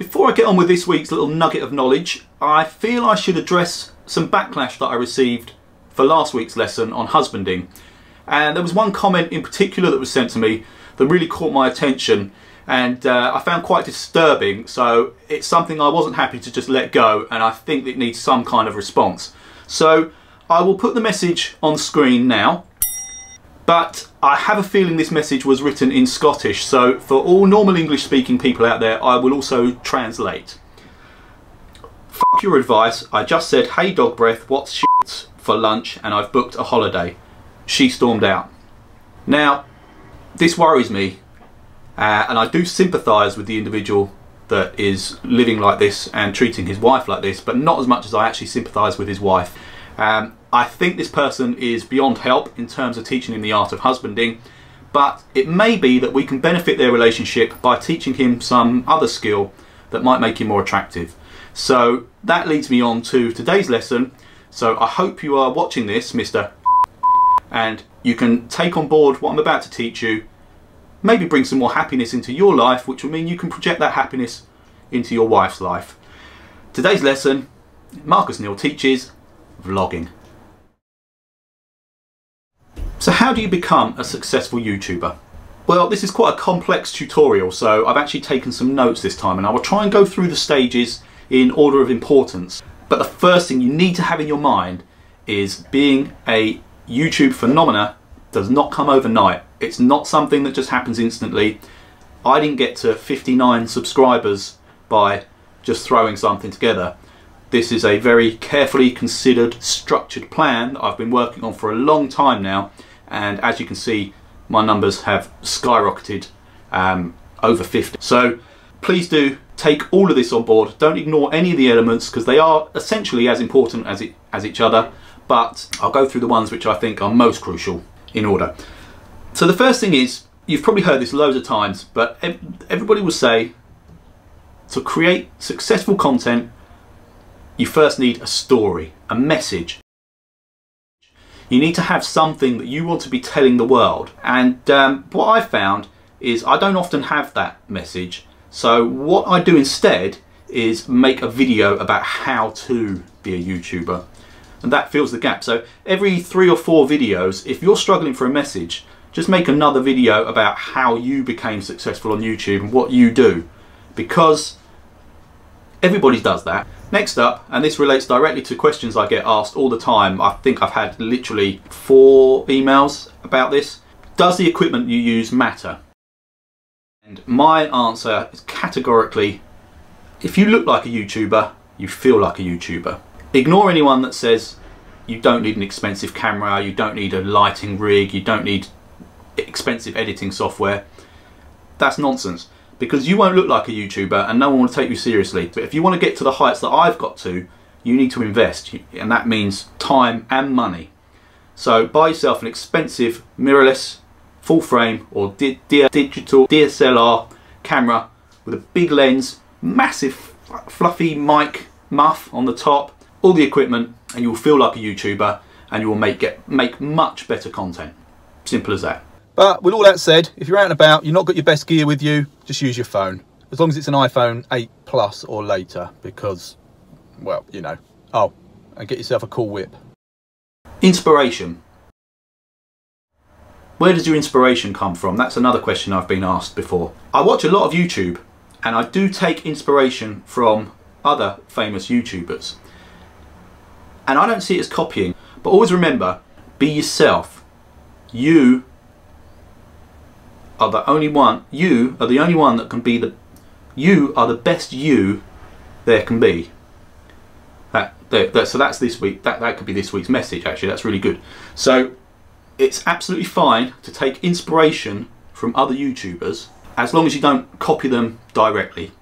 Before I get on with this week's little nugget of knowledge, I feel I should address some backlash that I received for last week's lesson on husbanding. And there was one comment in particular that was sent to me that really caught my attention and uh, I found quite disturbing. So it's something I wasn't happy to just let go and I think it needs some kind of response. So I will put the message on screen now. But I have a feeling this message was written in Scottish, so for all normal English speaking people out there, I will also translate. Fuck your advice, I just said, hey dog breath, what's shit for lunch, and I've booked a holiday. She stormed out. Now, this worries me, uh, and I do sympathise with the individual that is living like this and treating his wife like this, but not as much as I actually sympathise with his wife. Um, I think this person is beyond help in terms of teaching him the art of husbanding, but it may be that we can benefit their relationship by teaching him some other skill that might make him more attractive. So that leads me on to today's lesson. So I hope you are watching this, Mr. and you can take on board what I'm about to teach you, maybe bring some more happiness into your life, which will mean you can project that happiness into your wife's life. Today's lesson, Marcus Neil teaches vlogging. So how do you become a successful YouTuber? Well, this is quite a complex tutorial, so I've actually taken some notes this time and I will try and go through the stages in order of importance. But the first thing you need to have in your mind is being a YouTube phenomena does not come overnight. It's not something that just happens instantly. I didn't get to 59 subscribers by just throwing something together. This is a very carefully considered, structured plan that I've been working on for a long time now. And as you can see, my numbers have skyrocketed um, over 50. So please do take all of this on board. Don't ignore any of the elements because they are essentially as important as, it, as each other. But I'll go through the ones which I think are most crucial in order. So the first thing is, you've probably heard this loads of times, but everybody will say to create successful content you first need a story, a message. You need to have something that you want to be telling the world. And um, what I found is I don't often have that message. So what I do instead is make a video about how to be a YouTuber. And that fills the gap. So every three or four videos, if you're struggling for a message, just make another video about how you became successful on YouTube and what you do. Because everybody does that. Next up, and this relates directly to questions I get asked all the time, I think I've had literally four emails about this. Does the equipment you use matter? And my answer is categorically, if you look like a YouTuber, you feel like a YouTuber. Ignore anyone that says you don't need an expensive camera, you don't need a lighting rig, you don't need expensive editing software. That's nonsense because you won't look like a YouTuber and no one will take you seriously. But if you want to get to the heights that I've got to, you need to invest and that means time and money. So buy yourself an expensive mirrorless full frame or di digital DSLR camera with a big lens, massive fluffy mic muff on the top, all the equipment and you'll feel like a YouTuber and you will make, get, make much better content. Simple as that. But with all that said, if you're out and about, you've not got your best gear with you, just use your phone. As long as it's an iPhone 8 Plus or later, because, well, you know. Oh, and get yourself a cool whip. Inspiration. Where does your inspiration come from? That's another question I've been asked before. I watch a lot of YouTube, and I do take inspiration from other famous YouTubers. And I don't see it as copying, but always remember, be yourself. You are the only one, you are the only one that can be the, you are the best you there can be. That, that, so that's this week, that, that could be this week's message actually, that's really good. So it's absolutely fine to take inspiration from other YouTubers as long as you don't copy them directly.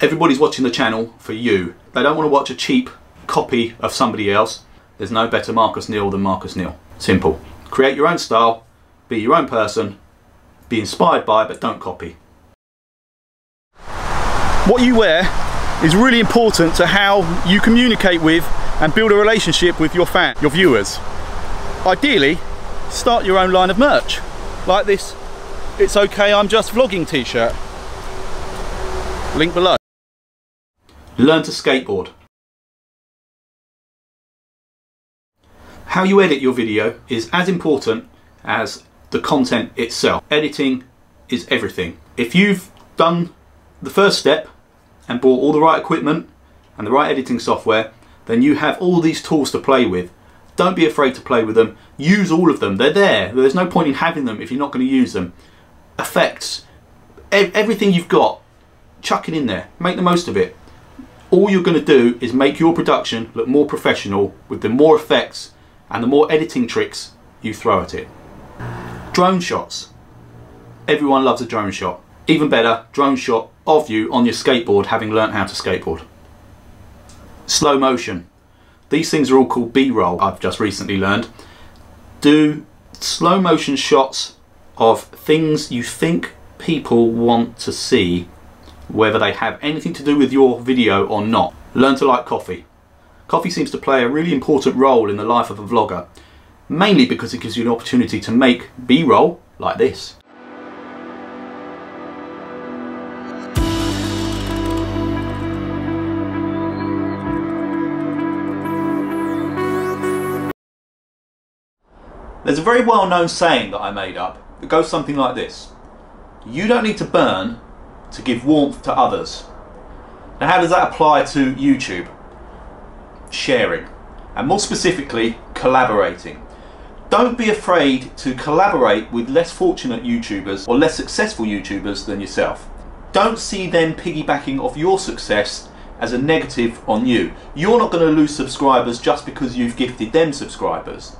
Everybody's watching the channel for you. They don't want to watch a cheap copy of somebody else. There's no better Marcus Neil than Marcus Neil. Simple. Create your own style, be your own person, be inspired by, but don't copy. What you wear is really important to how you communicate with and build a relationship with your fan, your viewers. Ideally, start your own line of merch, like this It's Okay I'm Just Vlogging t-shirt. Link below. Learn to skateboard. How you edit your video is as important as the content itself. Editing is everything. If you've done the first step and bought all the right equipment and the right editing software, then you have all these tools to play with. Don't be afraid to play with them. Use all of them. They're there. There's no point in having them if you're not going to use them. Effects, everything you've got, chuck it in there. Make the most of it. All you're going to do is make your production look more professional with the more effects and the more editing tricks you throw at it. Drone shots. Everyone loves a drone shot. Even better, drone shot of you on your skateboard having learnt how to skateboard. Slow motion. These things are all called B-roll, I've just recently learned. Do slow motion shots of things you think people want to see, whether they have anything to do with your video or not. Learn to like coffee. Coffee seems to play a really important role in the life of a vlogger, mainly because it gives you an opportunity to make B-roll like this. There's a very well-known saying that I made up that goes something like this. You don't need to burn to give warmth to others. Now how does that apply to YouTube? Sharing. And more specifically, collaborating. Don't be afraid to collaborate with less fortunate YouTubers or less successful YouTubers than yourself. Don't see them piggybacking off your success as a negative on you. You're not going to lose subscribers just because you've gifted them subscribers.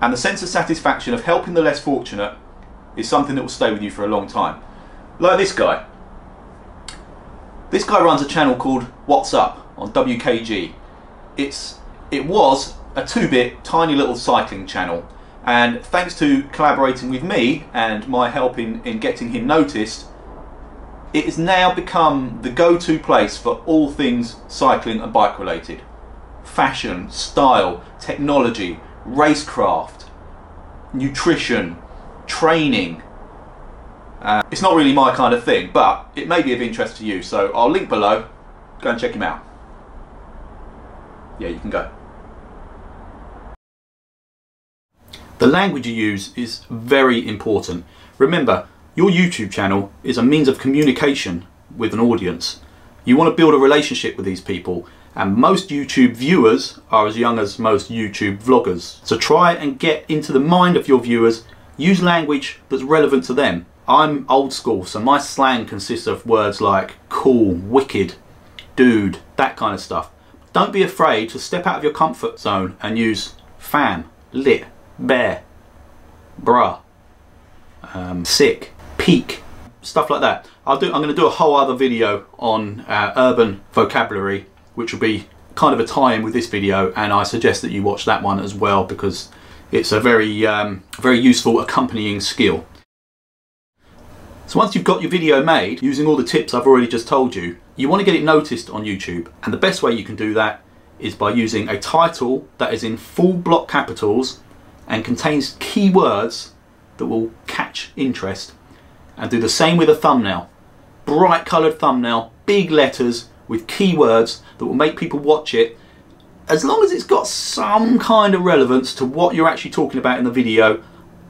And the sense of satisfaction of helping the less fortunate is something that will stay with you for a long time. Like this guy. This guy runs a channel called What's Up on WKG. It's It was a 2-bit tiny little cycling channel and thanks to collaborating with me and my help in, in getting him noticed it has now become the go-to place for all things cycling and bike related. Fashion, style, technology, racecraft, nutrition, training. Uh, it's not really my kind of thing, but it may be of interest to you, so I'll link below. Go and check him out. Yeah, you can go. The language you use is very important. Remember, your YouTube channel is a means of communication with an audience. You want to build a relationship with these people and most YouTube viewers are as young as most YouTube vloggers. So try and get into the mind of your viewers, use language that's relevant to them. I'm old school, so my slang consists of words like cool, wicked, dude, that kind of stuff. Don't be afraid to step out of your comfort zone and use fam, lit, bear, bruh, um, sick, peak, stuff like that. I'll do, I'm going to do a whole other video on uh, urban vocabulary which will be kind of a tie-in with this video and I suggest that you watch that one as well because it's a very um, very useful accompanying skill. So once you've got your video made using all the tips I've already just told you you want to get it noticed on YouTube and the best way you can do that is by using a title that is in full block capitals and contains keywords that will catch interest and do the same with a thumbnail. Bright coloured thumbnail, big letters with keywords that will make people watch it. As long as it's got some kind of relevance to what you're actually talking about in the video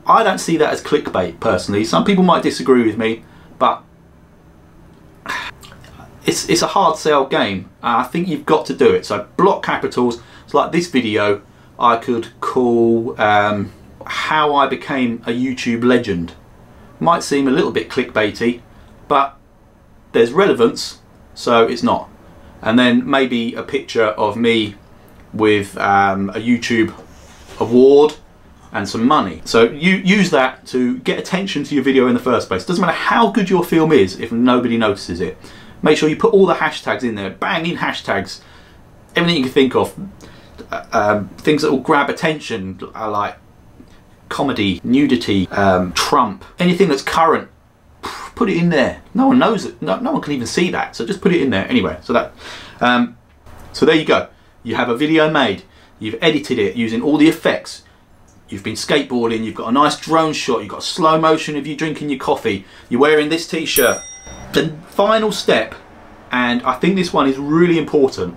I don't see that as clickbait personally. Some people might disagree with me but it's, it's a hard sell game. I think you've got to do it. So block capitals. It's like this video I could call um, how I became a YouTube legend might seem a little bit clickbaity but there's relevance so it's not. And then maybe a picture of me with um, a YouTube award and some money. So you use that to get attention to your video in the first place. Doesn't matter how good your film is if nobody notices it. Make sure you put all the hashtags in there. Bang in hashtags. Everything you can think of. Uh, um, things that will grab attention are like comedy, nudity, um, Trump, anything that's current put it in there. No one knows it. No, no one can even see that. So just put it in there anyway. So that, um, so there you go. You have a video made. You've edited it using all the effects. You've been skateboarding. You've got a nice drone shot. You've got slow motion of you drinking your coffee. You're wearing this t-shirt. The final step And I think this one is really important.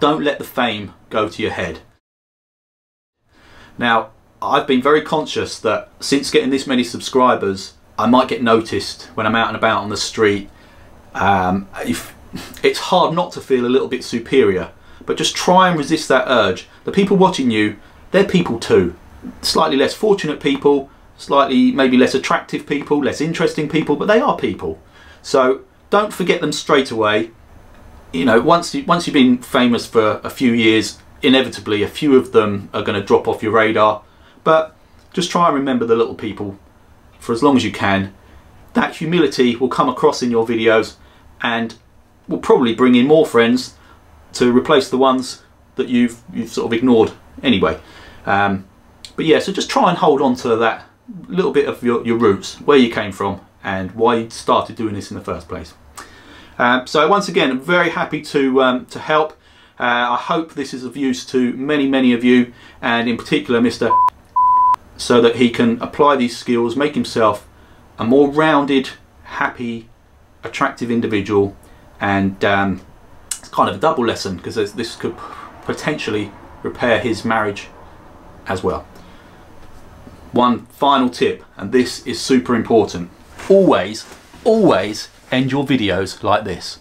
Don't let the fame go to your head. Now, I've been very conscious that since getting this many subscribers, I might get noticed when I'm out and about on the street. Um, if, it's hard not to feel a little bit superior, but just try and resist that urge. The people watching you, they're people too. Slightly less fortunate people, slightly maybe less attractive people, less interesting people, but they are people. So don't forget them straight away. You know, once you once you've been famous for a few years, inevitably a few of them are going to drop off your radar. But just try and remember the little people for as long as you can. That humility will come across in your videos and will probably bring in more friends to replace the ones that you've you've sort of ignored anyway. Um, but yeah, so just try and hold on to that little bit of your, your roots, where you came from and why you started doing this in the first place. Um, so once again, I'm very happy to, um, to help. Uh, I hope this is of use to many, many of you and in particular Mr. so that he can apply these skills, make himself a more rounded, happy, attractive individual and um, it's kind of a double lesson because this could potentially repair his marriage as well. One final tip, and this is super important. Always, always end your videos like this.